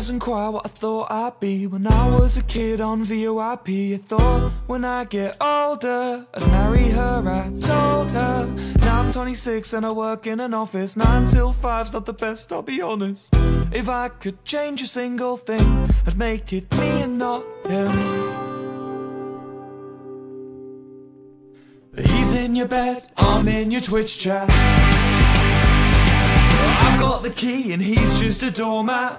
isn't quite what I thought I'd be. When I was a kid on VOIP I thought when I get older I'd marry her, I told her Now I'm 26 and I work in an office. 9 till 5's not the best, I'll be honest. If I could change a single thing I'd make it me and not him. He's in your bed, I'm in your Twitch chat key and he's just a doormat.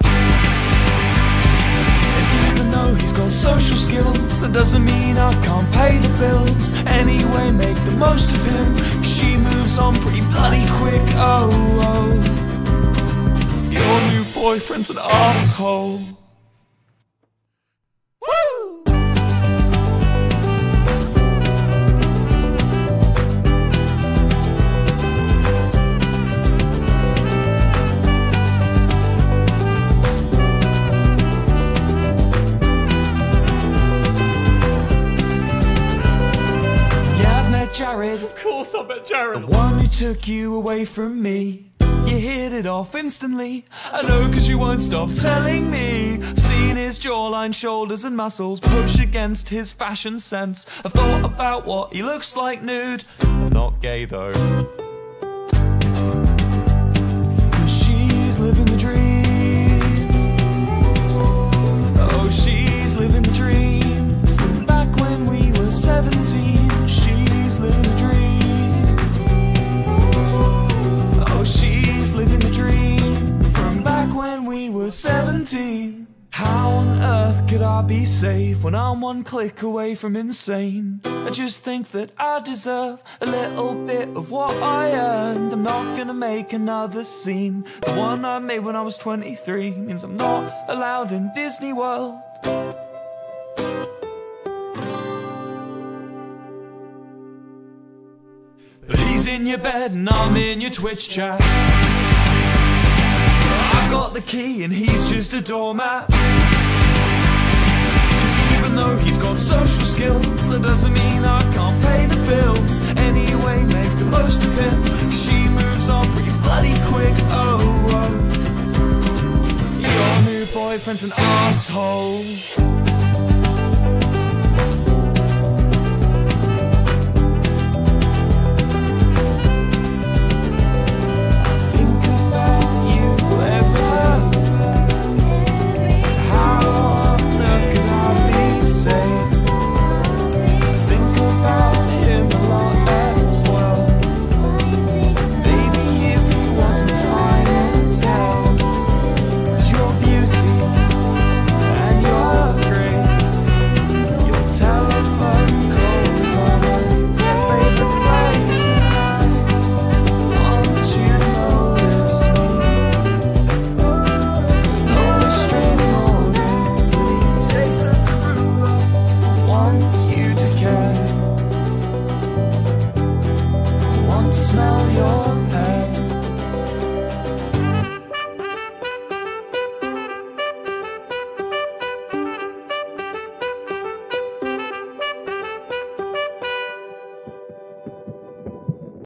And even though he's got social skills That doesn't mean I can't pay the bills. Anyway, make the most of him Cause she moves on pretty bloody quick, oh, oh. Your new boyfriend's an asshole course I met Jared. The one who took you away from me. You hit it off instantly. I know cause you won't stop telling me. I've seen his jawline, shoulders, and muscles push against his fashion sense. I've thought about what he looks like nude. I'm not gay though. 17. How on earth could I be safe when I'm one click away from insane? I just think that I deserve a little bit of what I earned. I'm not gonna make another scene. The one I made when I was 23 means I'm not allowed in Disney World. But he's in your bed and I'm in your Twitch chat. Got the key and he's just a doormat. Cause even though he's got social skills, that doesn't mean I can't pay the bills. Anyway, make the most of him. Cause she moves on pretty bloody quick. Oh, oh. Your new boyfriend's an asshole.